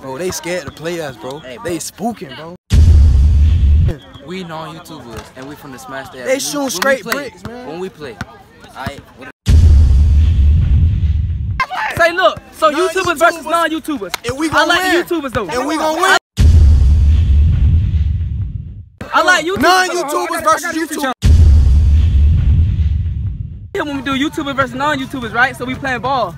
Bro, they scared to play us, bro. Hey, bro. They spooking, bro. We non-YouTubers, and we from the Smash Day. They shoot straight play, bricks, man. When we play. Alright, Say, look, so YouTubers versus Non-YouTubers. non-YouTubers. And we I gonna like win. YouTubers though. And we gonna win. I like YouTubers. Non-YouTubers versus YouTubers. Yeah, when we do YouTubers versus non-YouTubers, right? So we playing ball.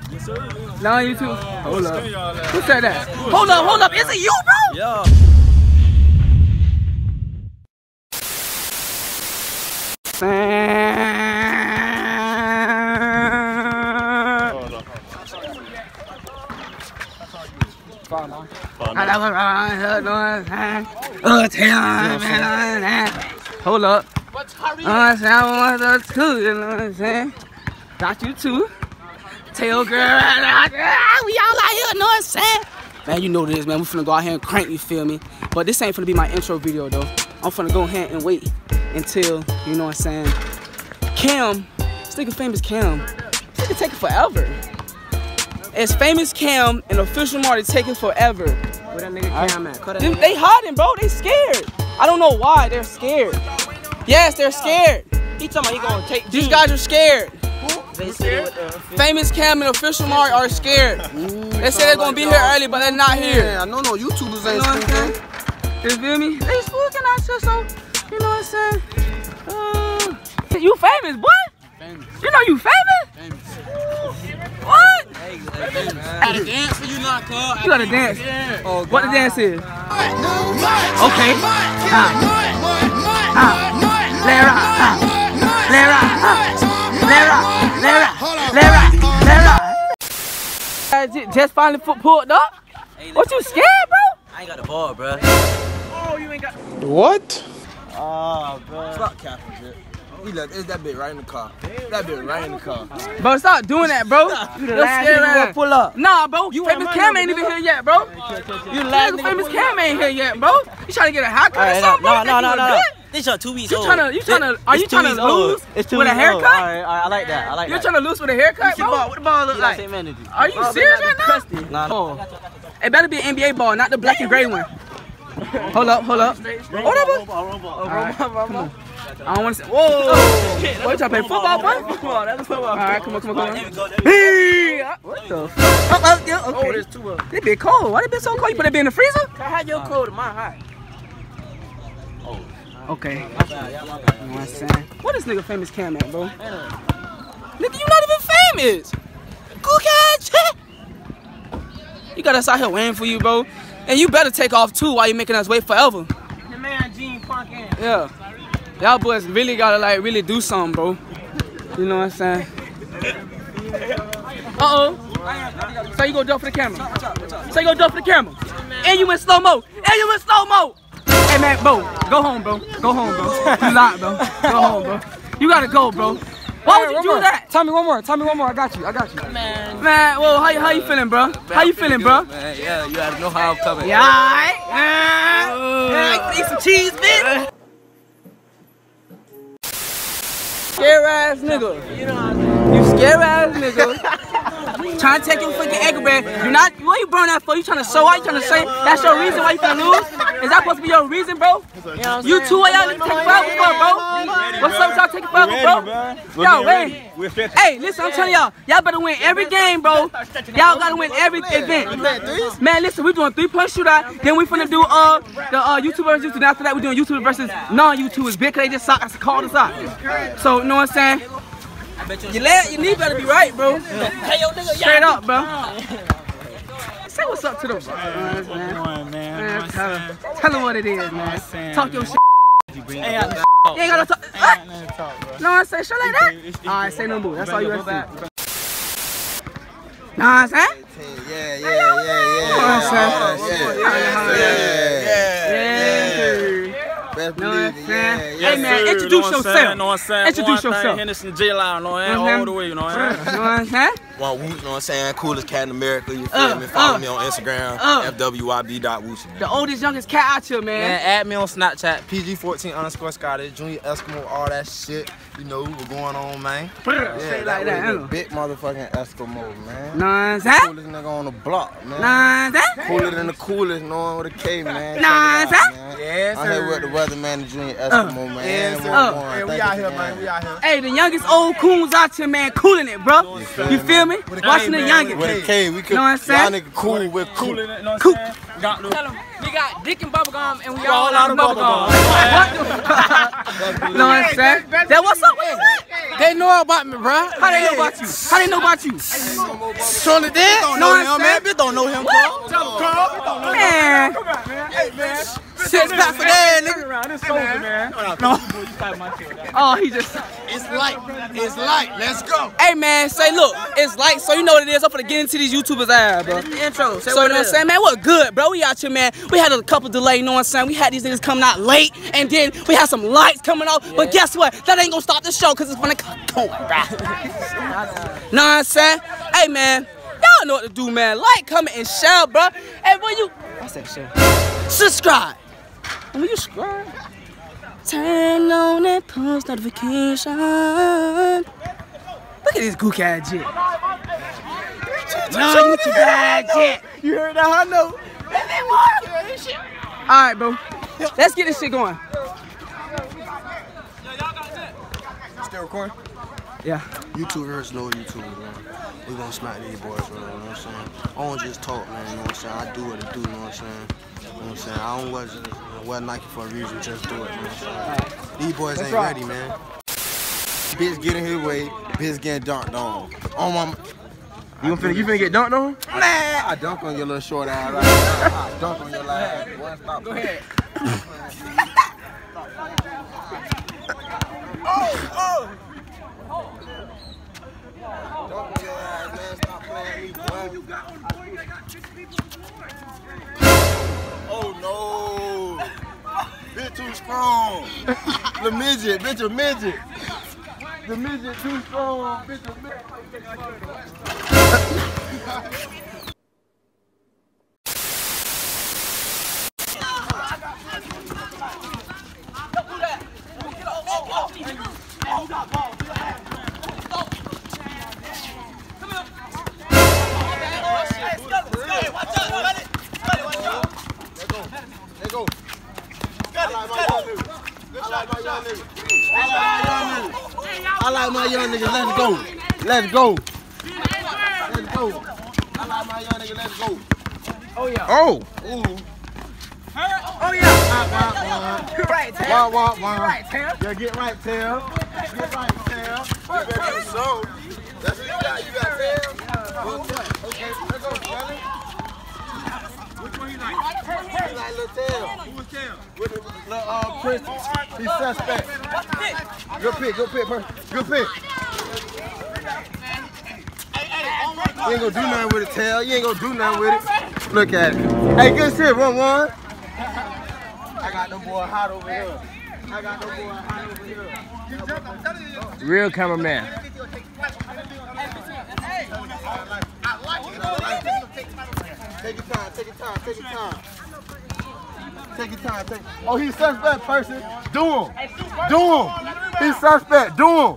Non-YouTubers. Hold up. Who said that? Hold up, hold up. Is it you, bro? Yeah. Hold up. Uh, say I want those too, you know what I'm saying? Got you too. Tail girl, we all out here, you know what I'm saying? Man, you know this, man. We finna go out here and crank, you feel me? But this ain't finna be my intro video, though. I'm finna go ahead and wait until, you know what I'm saying? Cam, this nigga famous Cam, this nigga taking forever. It's famous Cam and official Marty taking forever. Where that nigga Cam at? Cut that Them- nigga. They hiding, bro. They scared. I don't know why. They're scared. Yes, they're scared. He talking about he gonna take These guys are scared. Scared? Famous Cam and official Marty are scared. They say they're gonna be here early, but they're not here. Yeah, I know no YouTubers You ain't know what I'm saying? spooking. You feel me? They spooking out here, so you know what I'm saying? Uh, you famous, boy? You know you famous? What? Gotta dance for you not call. You gotta dance. Oh, What the dance is? Okay. Ah. Ah. Let rock. Let rock. Let rock. Uh, j- Just finally foot pulled up. What you scared, bro? I ain't got the ball, bro. Oh, you ain't got. What? Oh, bro. Stop capping, shit. We left it's that bit right in the car. That bit right in the car. Bro, stop doing that, bro. You the You're last nigga gonna pull up. Nah, bro. You famous Cam ain't over even here yet, bro. You the last Nigga, nigga famous Cam ain't here yet, bro. You trying to get a haircut or something, bro? no, no, no, no. This your two weeks You old. tryna- you tryna- are It's you two tryna weeks old. lose It's two with a weeks old. haircut? Alright, alright, I like that. I like You're that. trying to lose with a haircut, bro? What the ball look like? same energy. Are you serious right now? Nah, no. It better be an NBA ball, not the black and gray one. Hold up, hold up. Hold up, bro. I don't want to say. Whoa! What you trying to play football, boy? Football, that's football. All right, come on, come on, come on. Hey! Uh, what the? Fuck? Oh, oh, yeah, okay. Oh, there's two of them. They been cold. Why they been so cold? You put it in the freezer? I had your cold and mine hot. Oh. Okay. You know what I'm saying? What is nigga famous Cam at, bro? Nigga, you not even famous. Cool catch. You got us out here waiting for you, bro. And you better take off too while you making us wait forever. The man Gene Punkin. Yeah. Y'all boys really gotta like really do something, bro. You know what I'm saying? Uh-oh. So you go jump for the camera. So you go jump for the camera. And you in slow mo. And you in slow mo. Hey man, bro, go home, bro. Go home, bro. You lying, bro. Go home, bro. You gotta go, bro. Why would you do that? Tell me one more. Tell me one more. I got you. I got you. Man, well, how you how you feeling, bro? How you feeling, bro? Man, yeah, you gotta know how I'm coming. Yeah, alright. Oh. Yeah, eat some cheese, bitch. Scare ass nigga. You know You scare ass nigga. trying to take your fucking egg bread. You're not what you burn that for? You trying to show out? You trying to say that's your reason why you finna lose? Is that supposed to be your reason, bro? You two of y'all niggas take forever for, bro. What's up y'all taking forever, bro? Y'all ready? Hey, listen, I'm telling y'all, y'all better win every game, bro. Y'all gotta win every event. Man, listen, we're doing three point shootout. Then we finna do uh the uh YouTuber versus YouTube. And after that, we're doing YouTuber versus non-YouTubers. Big, cause they just saw, called us out. So, you know what I'm saying? Your leg, your knee better be right, bro. Straight up, bro. Say what's up to them. man. Man, tell them, tell them what it is, man. Talk your shit. You ain't gotta talk. What? No, I say shit like that. All right, say no more. That's all you gotta say. Know what I'm saying? Yeah, yeah, yeah, yeah. Know what I'm saying? Yeah, yeah, yeah. Yeah. Best Know what I'm saying? yeah, Hey yeah. man, introduce yourself. Know what I'm saying? Introduce One thing, yourself. Henderson J Line, know what I'm saying? All the way, you know what I'm saying? You know what I'm saying? Want Woot, you know what I'm saying? Coolest cat in America, you feel Uh, me? Follow uh, me on Instagram, uh. fwyb.woochie. The oldest, youngest cat out here, man. Man, add me on Snapchat, PG14 underscore Scotty, Junior Eskimo, all that shit. You know what's going on, man. Straight like that, way, huh? Big motherfucking Eskimo, man. Non's that? Coolest nigga on the block, man. Non's that? Cooler than the coolest, knowing with a K, man. Check Nah, it out, sir. man. Yes, I'm here with the weatherman, the Junior Eskimo, man. Yes, And sir. one Uh. Hey, we Thank out here, again. man. We out here. Hey, the youngest old coons out here, man, cooling it, bro. You feel me? Watching the man, youngest. With a K, we could. Know what I'm saying? Y'all nigga cool with cool. Cool. Tell him, we got dick and bubblegum and we all all out out of of bubblegum. What? know what I'm saying? That what's up with that? They know about me, bro. How they know about you? How they know about you? Surely did. Know what I'm saying? Bitch don't know him, Carl. Man, Six pack for that, oh, nigga. oh, he just. It's light. It's light. Let's go. Hey man, say look, it's like so you know what it is. I'm gonna get into these YouTubers ass, bro. Intro. Say So what you know what I'm saying, man? What good, bro? We out here, man. We had a couple delay, you know what I'm saying? We had these niggas coming out late, and then we had some lights coming off. But guess what? That ain't gonna stop the show, cause it's gonna keep going, bro. know what I'm saying? Hey man, y'all know what to do, man. Like, comment, and share, bro. And when you I said share. Subscribe. And when you subscribe, turn on that post notification. Look at this gook ass jit. No, you too bad jit. You heard that? I know. All right, bro. Let's get this shit going. Still recording? Yeah. YouTubers know YouTubers, man. We gonna smack these boys, bro, you know what I'm saying? I don't just talk, man, you know what I'm saying? I do what I do, you know what I'm saying? You know what I'm saying? I don't wear, just, you know, wear Nike for a reason, just do it, you know what I'm saying? These boys ain't right. ready, man. Bitch getting his way, bitch getting dunked on. On my... You finna, you finna get dunked on? Nah! I dunk on your little short ass right now. I dunk on your little ass. Boy, stop. Go ahead. Oh Oh, no! Bitch too strong. the midget, bitch a midget. The midget too strong. Bitch a midget. I like my young niggas. Let's go. Let's go. Let's go. I like my young niggas. Let's go. Oh. Ooh. Oh yeah. You're right, Tam. Wah, wah, wah. Right, Tam. Yeah, get right, Tail. Get right, Tail. You better do so. That's what you got. You got Tail. Okay, let's go, Shelly. Which one you like? I like little Tail. Who was Tail? With the little uh, Chris. He's suspect. Good pick, good pick, bro. Good pick. You ain't gonna do nothing with it, Tail. You ain't gonna do nothing with it. Look at it. Hey, good shit, 1-1. I got no boy hot over here. I got no boy hot over here. Real cameraman. Take your time, take your time, take your time. Take your time, take Oh, he's suspect person. Do him. Do him. He's suspect. Do him.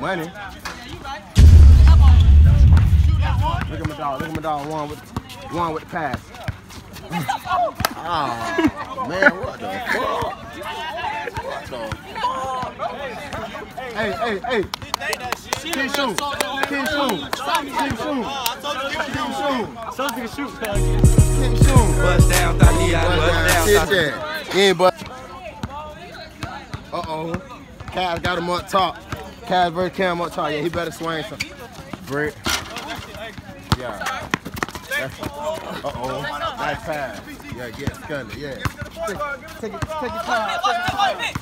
Money. Look at my dog. Look at my dog. One with one with the pass. oh man, what the fuck? What the fuck? Hey, hey, hey. Keep shooting. Keep shooting. Keep shooting. Keep shooting. Keep shooting. Bust down, Tania. Bust down. There. You ain't but. Uh oh. Cavs got him up top. Cavs versus Cam up top. Yeah, he better swing some. Brick. Yeah. Uh oh. Nice pass. Yeah, get scunned. Yeah. Take, it, take time. Take your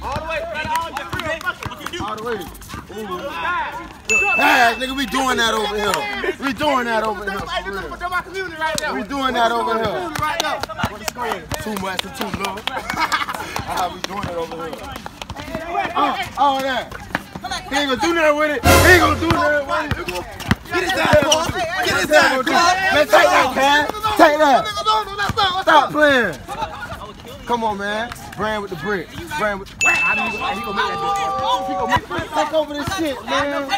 the music. All the way. Ooh. Pass, nigga, we doing that over here. We doing that over here. We doing that over here. Too much and too little. How we doing it over here. Oh, oh, that. He ain't gonna do nothing with it. He ain't gonna do nothing with it. Get his ass, boy. Get his ass, boy. Man, take that, Cat. Take that. Stop playing. Come on, man. Brand with the brick. Brand with. I mean, he gonna make that bitch. He gonna make. Take over this shit, man.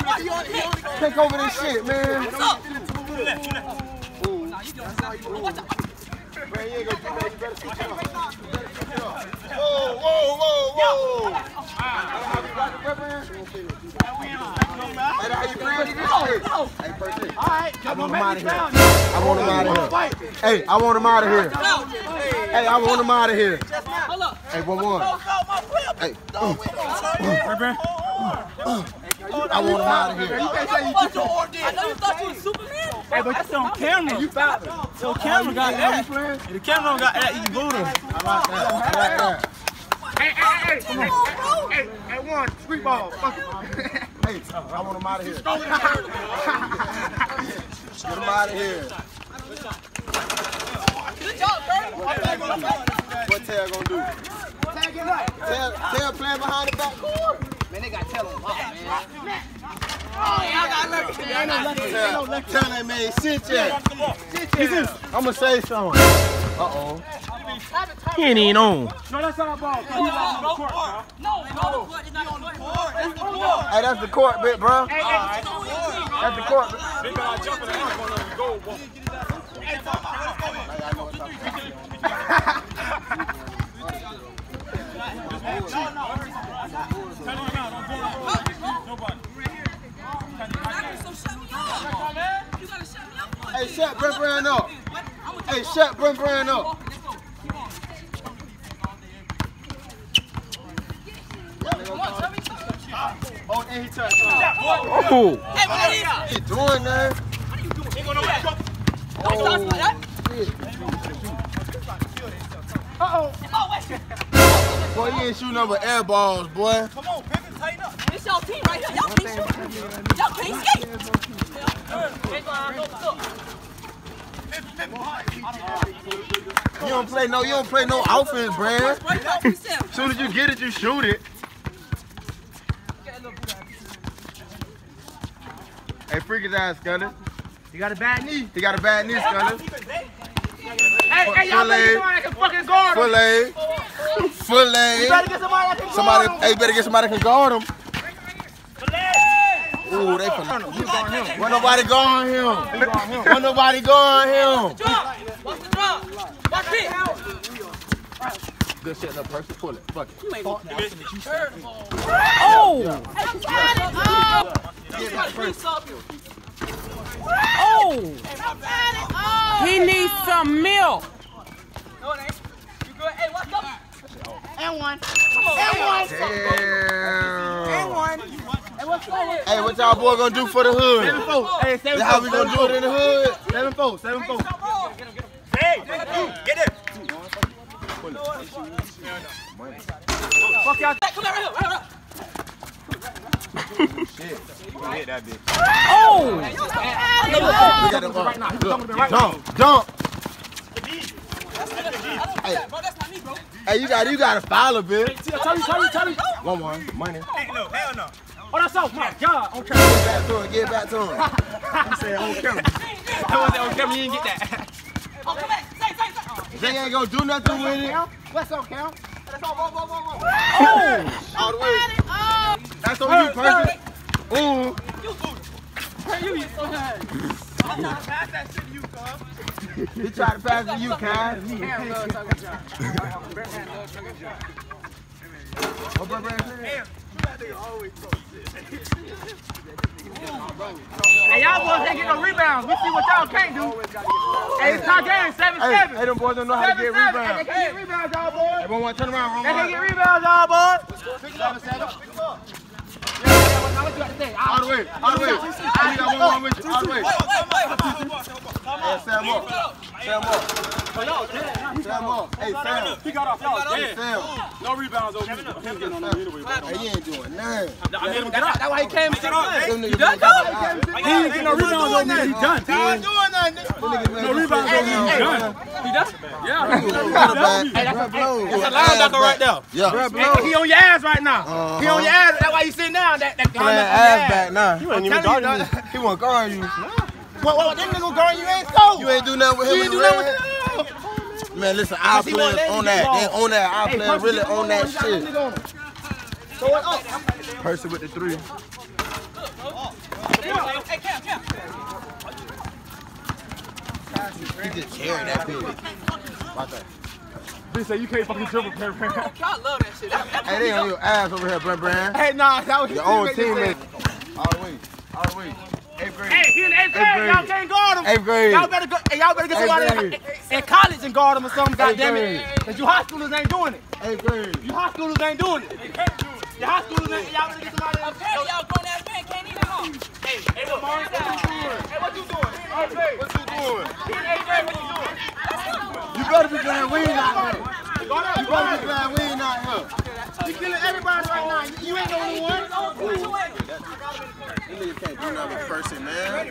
Take over this shit, man. Brand, you ain't gonna do that. You better switch it up. You better switch it up. Whoa, whoa, whoa, whoa. Hey, how you breathe? Hey, first thing. I want him out of here. Hey, I want him out of here. Hey, I want him out of here. Hey, I want him out of here. Hey, one one. Hey, I want him out of here. I know you thought you was Superman. Hey, but that's on camera. You found it. So camera got that. The camera got that. You boot him. I like that. I like that. Hey, hey, hey, come on. Hey, hey, one, street ball. Fuck it. Hey, I want him out of here. Get him out of here. Good job, Kurt. What Tail gonna do? Tail, Tail playing behind the back court. Man, they got tell him off, man. Oh, y'all got lucky. Tail, Tail ain't made shit yet. I'm gonna say something. Uh-oh. He ain't even on. No, no, no, it's not on the court. That's the court. Hey, that's the court bit, bro. That's the court bit. So shut me up. You gotta shut me up. Hey, shut Brent Brand up. Hey, shut Brent Brand up. Oh, and he touched. Oh. Hey, what is He doing oh. that. Don't stop like that. Oh, Boy, you ain't shooting number air balls, boy. Come on, pick it tight up. This y'all team right here. Y'all can't shoot. Y'all can't skate. You don't play no, you don't play no offense, Brand. Right off yourself. Soon as you get it, you shoot it. Hey, freak his ass, Gunner. You got a bad knee. He got a bad knee, Gunner. Hey, hey, y'all better get somebody that can fucking guard him. Full A. Full A. Better get somebody that can Somebody, guard him. hey, better get somebody that can guard him. Ooh, they finna. When nobody guard him. When nobody guard him. Drop. Watch the drop. Watch it. Good shit, little person. Pull it. Fuck it. You ain't gonna Oh! Oh! Oh! He needs some milk. No, it ain't. You good? Hey, what's up? Damn. Hey, what's? Hey, what y'all boy gonna do for the hood? Seven four. Hey, seven That's how we gonna do it in the hood? Seven four, seven four. Fuck y'all. Come here, right here, right here. Oh! We got them up. Look, Dump, dump. Hey, Bro, that's not me, bro. hey, you got, you got to follow, bitch. Tell me, tell me, tell me. One, one, money. Oh, that's off. My God. Okay. Get back to him, get back to him. I said on camera. I was on camera. You didn't get that. Oh, come back. Say, say, say. They ain't gonna do nothing with it. What's up, Cam? All the way. That's on you, perfect. Ooh. You, you, you so bad. I'm not past that shit to you, cuz. He tried to pass it to you, Kyle. What Brett Brand said? Hey, y'all boys can't get no rebounds. We see what y'all can't do. Hey, it's our game, 7 Hey, 7. hey, them boys don't know how to get 7. Hey, they can't get rebounds, y'all boys. Everyone want to turn around. They can't get rebounds, y'all boys. Way. Way. I got one more with you. All way. Hey, Sam up. Sam up. Sam. He got off. No rebounds over. Hey, ain't doing nothing. I get. That's why he came to niggas done? He ain't getting no rebounds over me. He done. Them niggas No rebounds. He done. He done? Hey, that's a linebacker right there. Yeah. He on your ass right now. He on your ass. That's why you sitting down. That, that Playing linebacker ass back now. You ain't even guarding me. He wasn't guarding you. What, what, them niggas guarding you ain't so. You ain't do nothing with him. You ain't do nothing with them. Man, listen, our he won't players on that. They ball. on that. Our Hey, players really on that ball, you got shit. nigga on. Throw it up. Percy with the three. He just carried that bitch. Watch that. They say you can't fucking dribble, Perry. Y'all love that shit. That- Hey, they on your ass over here, Brent Brand. Hey, nah, that was Your own teammate. All the way. All the way. Eighth grade. Hey, he in the eighth grade. grade. Y'all can't guard him. Eighth grade. Y'all better go. Hey, y'all better get somebody in, in college and guard him or something. Goddamn it. Cause you high schoolers ain't doing it. Eighth grade. You high schoolers ain't doing it. You high schoolers ain't. Y'all better get somebody. else. Hey, y'all grown ass man can't even know. Hey, what you doing? Hey, what you doing? Grade. What you doing? Grade. What you doing? You better be glad we ain't out here. You better be glad we ain't out here. You killing everybody right now. You ain't the only one. You niggas can't do nothing person, man.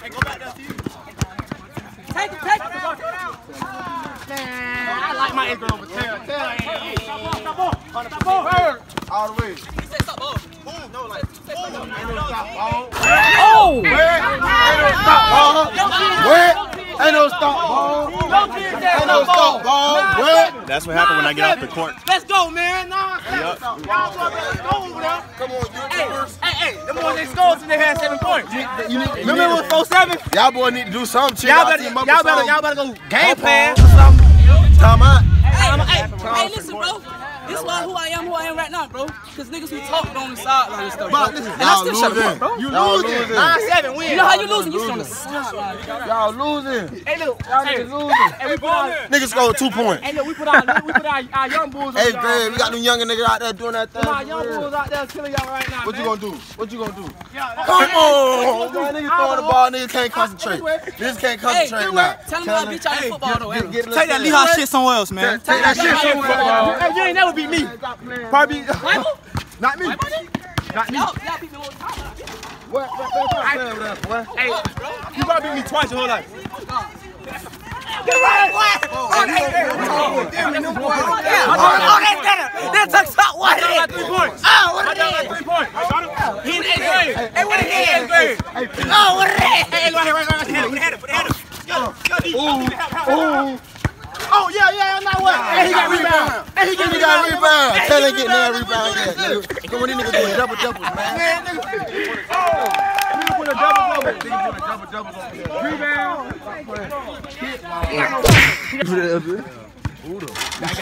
Hey, go back to you. Take it, take it. I like my eighth grade over Taylor. Taylor, hey, hey, hey, stop ball, stop ball. Stop ball. Bird. All the way. He said stop ball. Oh! Where? Ain't no stop ball. Where? Ain't no stop ball. Ain't no stop ball. Where? That's what happened when I get off the court. Let's go, man. Nah, y'all boys better go over there. Come on, you Hey, hey, hey, them boys they scored since they had seven points. You need, you Remember it was four seven? Y'all boy need to do something. Chill Y'all out, better, team y'all or better, something. y'all better go game plan on. or something. Time out. Hey, hey, listen, bro. This why who I am, who I am right now, bro. Cause niggas who talk on the sideline and stuff, bro. And I Y'all still shut the fuck, losing. bro. You Y'all losing. losing. Nine seven win. You know how you losing? You sit on the sideline. Y'all losing. Hey, look. Y'all Hey, niggas losing. hey, we put our, Niggas scored two points. hey, look, we put our, we put our, our young bulls on Eighth y'all, grade, we got them younger niggas out there doing that thing. Our young bulls out there killing y'all right now, What you gonna do? What you gonna do? Yeah, that- Come on! Man, niggas throwing the ball, niggas can't concentrate. Niggas can't Hey, concentrate now. tell him I beat y'all in football though. Get, get, Take that Lehigh shit somewhere else, man. Take that shit somewhere. Hey, you ain't never beat me. Probably Not me. Not me. Y'all, y'all beat me all the time. What? What? What? What? What? What? What? Hey, you probably beat me twice your whole life. Get right, boy. Oh, hey, hey. Oh, that better. That took top one. I got three points. Oh, what I got three points. I got him. He in eighth grade. Hey, what eighth grade? Oh, what is that? Hey, go right, D. Ooh, ooh. Oh, yeah, yeah, I'm not what? Hey, he got rebound. Hey, he that rebound. Tell him get that rebound. Come on, these niggas doing double doubles, man. Man. Oh, nigga put a double double. Nigga put a double double on here. Rebound.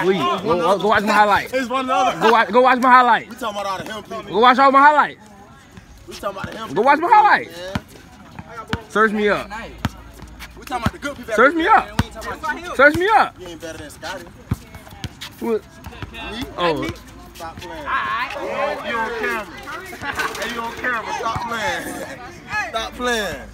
Sweet. Go, go watch my highlights. It's one of. Go watch, go watch my highlights. We talking about all the him people. Go watch all my highlights. We talking about the him Go watch my highlights. Search me up. We talking about the good people. Search me up. We ain't talking about you. Search me up. You ain't better than Scotty. What? Oh, Stop playing. Oh, you on camera. Hey, you on camera. Stop playing. Stop playing.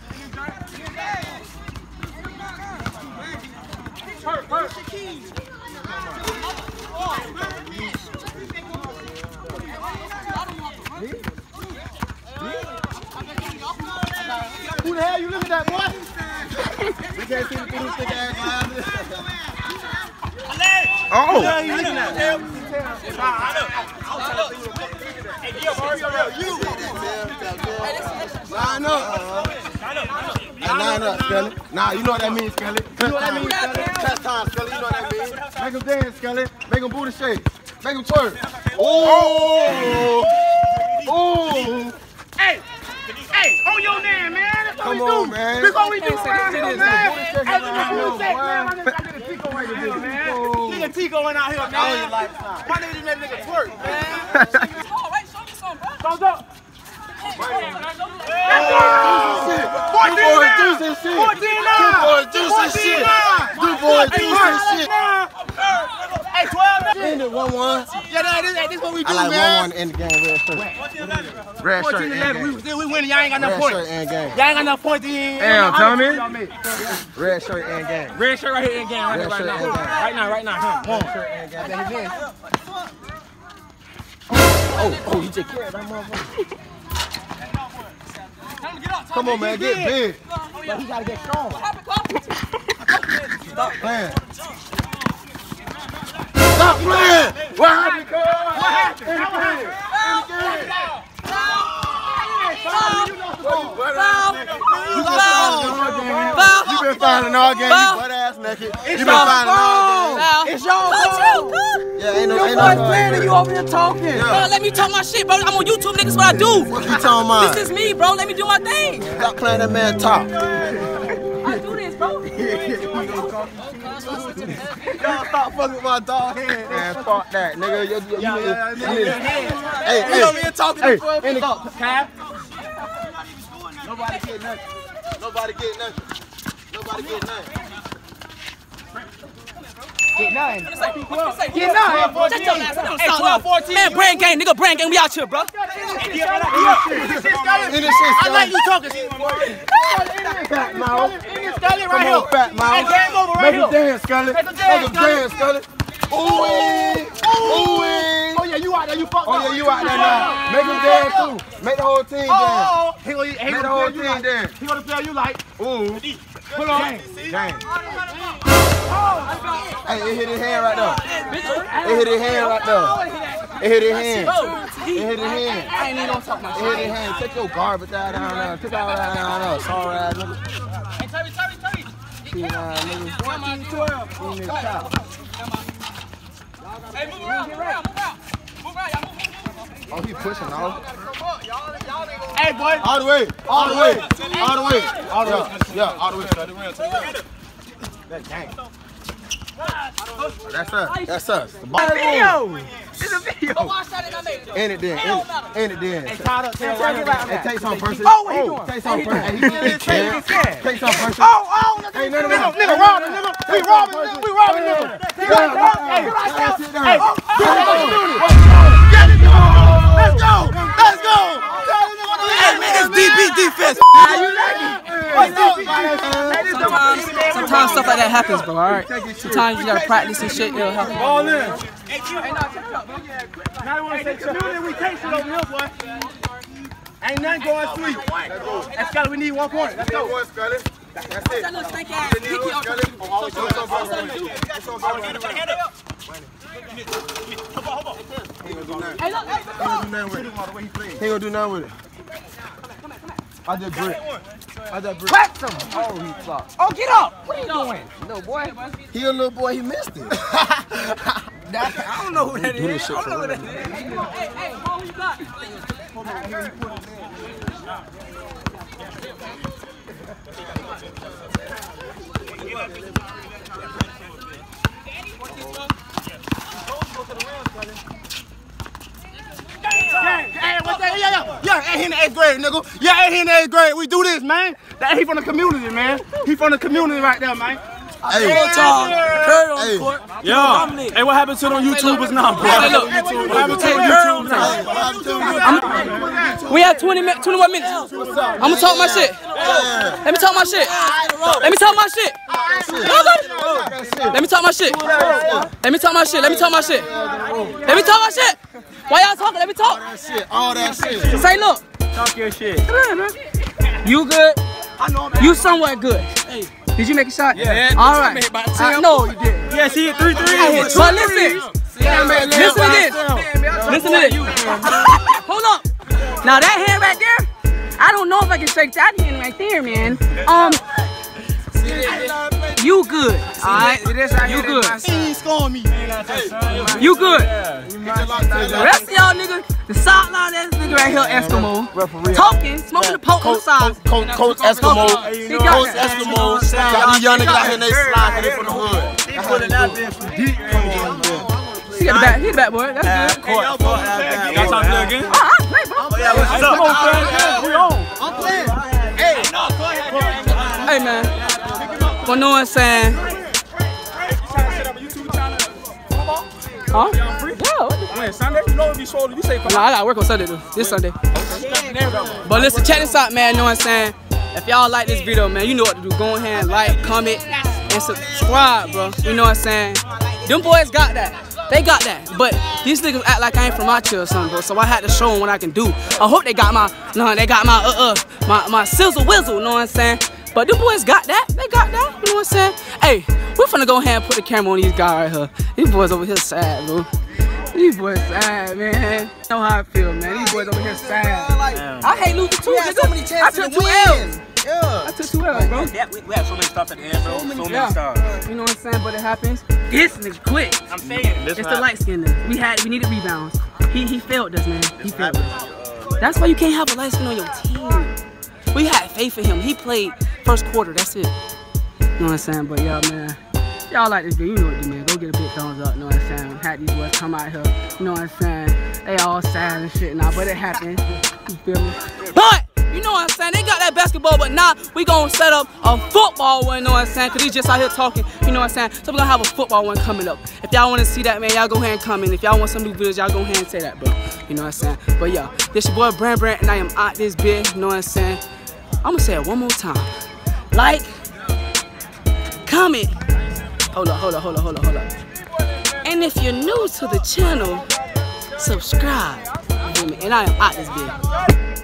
Who the hell you looking at, boy? We can't see the through thick ass glasses. Oh. you looking at? Line up. Hey, line up, Skelly. Nah, you know what that means, Skelly. You know what that means, Skelly? Test time, Skelly. You know what that means. Make him dance, Skelly. Make him booty shake. Make him twerk. Oh. oh! Ooh. Hey, hey, on your name, man. That's what Come we on, do. man. That's what we do around Shit man. Hey, is- look at boy. who's that, man. My nigga got nigga Tico right here, man. Nigga Tico in out here, man. My nigga just let nigga twerk, man. Thumbs up. Fourteen boys nine. juicing shit. Fourteen Two boys juicing shit. Two boys juicing shit. Hey, twelve nine. End it one one. Yeah, nah, this, this what we do, I like man. one one in the game. Red shirt. Red shirt 14 and 11. We, still- we winning. Y'all ain't got no Red points. shirt and game. Y'all ain't got no points. in- Damn, Tommy. Y'all. Red shirt and game. Red shirt right here in game right, Red right shirt now. and game. Right now, right now. Huh? One. Shirt and game. Oh, oh, you just carried that motherfucker. Come on, man. Get big. But he gotta get strong. Stop playing. Stop playing. What happened? What happened? How it happened? You been finding all game. You butt ass naked. You been finding all game. It's your fault. Yeah, ain't no, Your ain't no playing and you over here talking. Bro, let me talk my shit, bro. I'm on YouTube, niggas. What I do. What you talking about? This is me, bro. Let me do my thing. Stop playing that man talk. I do this, bro. Y'all stop fucking with my dog head. Man, fuck that, nigga. You, you, you, Yeah, you, yeah, you, yeah, yeah. Hey, hey. over here talking Hey, before in the- Cap. Nobody get nothing. Nobody get nothing. Nobody get nothing. Get nine. Get nine. Shut your ass up. Hey, 12, 14. Man, Braan gang, nigga, Braan gang. We out here, bro. In I like you talking. fat mouth. Come on, fat mouth. game over right Make here. him dance, Scully. Make him dance, him dance, Scully. Ooh, wee. Oh yeah, you out there? You fucked Oh up. yeah, you out there now. Make him dance too. Make the whole team oh, oh, dance. Oh, oh. He gonna, he Make the whole team like. dance. He gonna play you like. Ooh, Pull on. dang. Hey, it hit his hand right there. It hit his hand right there. It hit his hand. It hit his hand. I ain't even gonna talk my It hit his hand. Take your garbage out down there. Take all that down there. Sorry ass nigga. See, nah, nigga. See, nigga, top. Oh, he pushing off. Hey, boy. All the way, all the way, all the way, all the way. Yeah, all the way. That gang. That's us. That's us. The ball. Video. It's a video. In it then. In it, in it then. Tied up, tail right here. Hey, take some person. Oh, what he doing? Take some person. Hey, he- he scared. Take some person. Oh, oh, nigga, Hey, no, no, no. nigga, nigga, robbing, nigga. We robbing, nigga. We robbing, nigga. Hey, Hey, sit down. Hey, Let's go! Let's go! Hey, niggas, DB defense. Sometimes, sometimes stuff like that happens, bro. All right. Sometimes you gotta practice and shit. It'll happen. Ball in. Now I want to say community, we take shit over here, boy. Ain't nothing going sweet. Let's go. We need one point. Let's go. One, Scully. That's it. That little stank ass hickey off Scully. Oh, show some person. Show some person. He ain't gonna do nothing. He ain't gonna do nothing with it. He ain't gonna do nothing with it. I just brick. I just brick. Whacked him. Oh, he flopped. Oh, get up. What are you doing? Little boy. He a little boy, he missed it. I don't know who that is. I don't know who that is. Hey, hey, ball, you got? Yeah, hey, what's that? Yeah, yeah, yeah. Hey, he in the eighth grade, nigga. Yeah, hey, he in the eighth grade. We do this, man. That he from the community, man. He from the community right there, man. Hey, Curry on Hey. the court. Yeah. Hey, what happened to them YouTubers now, bro? Hey, look. What happened to Hey, them on YouTubers the now? what happened to him? We have 20 minutes, 21 minutes. I'm gonna talk my shit. Yeah. Let me talk my shit. Let me talk my shit. Let me talk my shit. Let me talk my shit. Let me talk my shit. Let me talk my shit. Why y'all talking? Let me talk. That shit. All that shit. Say, look. Talk your shit. You good? I know. You somewhat good. Hey. Did you make a shot? Yeah. All right. I know you did. Yes, he hit three threes. But listen. Listen to this. Listen to this. Hold up. Now that hand right there, I don't know if I can shake that hand right there, man. Um, you good. All right. You good. He ain't scoring me. You good. The rest of y'all niggas, The sideline ass nigga right here, Eskimo. Referee. Talking, smoking the poke on the Coach, side. Coach, Coach, Coach Eskimo. He got Coach that. Eskimo. Got these young niggas out here and they slide they from the hood. He put it out there from deep. He got the back, he the back boy. That's good. Hey, y'all both out there. Y'all talk to again? Ah, I play, bro. Yeah, what's Come on, up? fam. We on. Hey man. Well, know what I'm saying? Huh? Yeah, When Sunday, you know, we swollen. You say, No, I gotta work on Sunday though. This Sunday. But listen, check this out, man. Know what I'm saying? If y'all like this video, man, you know what to do. Go ahead, like, comment, and subscribe, bro. You know what I'm saying? Them boys got that. They got that. But these niggas act like I ain't from out here or something, bro. So I had to show them what I can do. I hope they got my, no, they got my, uh, uh, my, my sizzle whizzle. Know what I'm saying? But them boys got that. They got that. You know what I'm saying? Hey, we're finna go ahead and put the camera on these guys right here. These boys over here sad, bro. These boys sad, man. You know how I feel, man. These boys over here sad. I hate losing too, We had so many I took to two L's. Win. Yeah. I took two L's, bro. Yeah, we, we have so many stops at the end, bro. So many, Yeah. stops. You know what I'm saying? But it happens. This nigga quit. I'm saying. This It's the light skin. We had, we needed rebounds. He, he failed us, man. He failed us. Uh, That's why you can't have a light skin on your team. We had faith in him. He played first quarter. That's it. You know what I'm saying? But yeah, man. Y'all like this video, you know what to do, man. Go get a big thumbs up, you know what I'm saying? Had these boys come out here, you know what I'm saying? They all sad and shit now, but it happened. You feel me? But, basketball, but now we gonna set up a football one, you know what I'm saying? Cause he's just out here talking, you know what I'm saying? So we're gonna have a football one coming up. If y'all wanna see that, man, y'all go ahead and comment. If y'all want some new videos, y'all go ahead and say that, bro. You know what I'm saying? But yeah, this your boy Braan Braan, and I am out this bit, you know what I'm saying? I'm gonna say it one more time. Like, comment. Hold up, hold up, hold up, hold up, hold up. And if you're new to the channel, subscribe. And I am out this bit.